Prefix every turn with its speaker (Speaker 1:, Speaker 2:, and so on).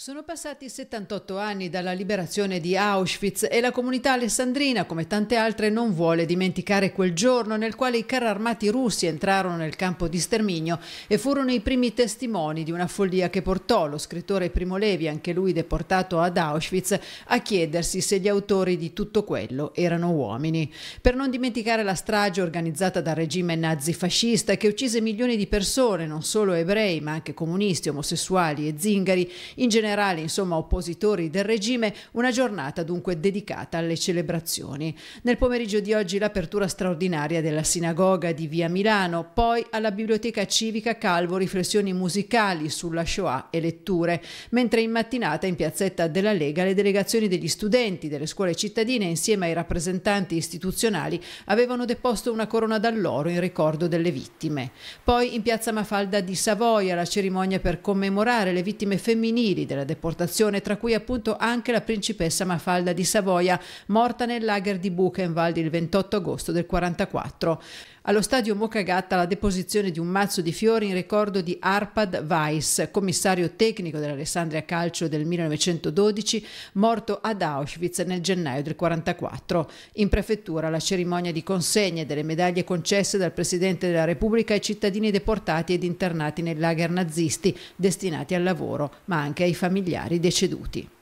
Speaker 1: Sono passati 78 anni dalla liberazione di Auschwitz e la comunità alessandrina, come tante altre, non vuole dimenticare quel giorno nel quale i carri armati russi entrarono nel campo di sterminio e furono i primi testimoni di una follia che portò lo scrittore Primo Levi, anche lui deportato ad Auschwitz, a chiedersi se gli autori di tutto quello erano uomini. Per non dimenticare la strage organizzata dal regime nazifascista che uccise milioni di persone, non solo ebrei, ma anche comunisti, omosessuali e zingari, in generale generale, insomma oppositori del regime, una giornata dunque dedicata alle celebrazioni. Nel pomeriggio di oggi l'apertura straordinaria della sinagoga di Via Milano, poi alla Biblioteca Civica Calvo riflessioni musicali sulla Shoah e letture, mentre in mattinata in piazzetta della Lega le delegazioni degli studenti delle scuole cittadine insieme ai rappresentanti istituzionali avevano deposto una corona d'alloro in ricordo delle vittime. Poi in piazza Mafalda di Savoia la cerimonia per commemorare le vittime femminili della della deportazione, tra cui appunto anche la principessa Mafalda di Savoia, morta nel lager di Buchenwald il 28 agosto del 44. Allo stadio Mocagatta la deposizione di un mazzo di fiori in ricordo di Arpad Weiss, commissario tecnico dell'Alessandria Calcio del 1912, morto ad Auschwitz nel gennaio del 44. In prefettura la cerimonia di consegne delle medaglie concesse dal Presidente della Repubblica ai cittadini deportati ed internati nei lager nazisti destinati al lavoro, ma anche ai familiari deceduti.